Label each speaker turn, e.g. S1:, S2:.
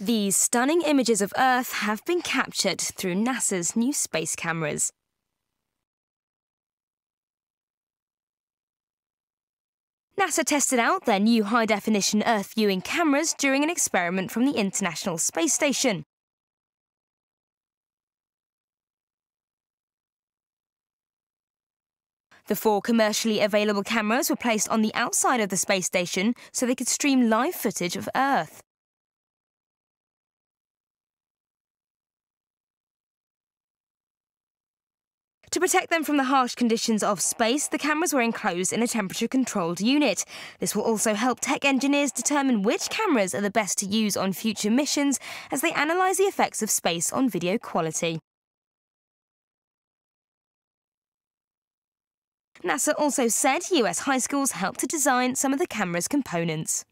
S1: These stunning images of Earth have been captured through NASA's new space cameras. NASA tested out their new high-definition Earth viewing cameras during an experiment from the International Space Station. The four commercially available cameras were placed on the outside of the space station so they could stream live footage of Earth. To protect them from the harsh conditions of space, the cameras were enclosed in a temperature-controlled unit. This will also help tech engineers determine which cameras are the best to use on future missions as they analyse the effects of space on video quality. NASA also said US high schools helped to design some of the camera's components.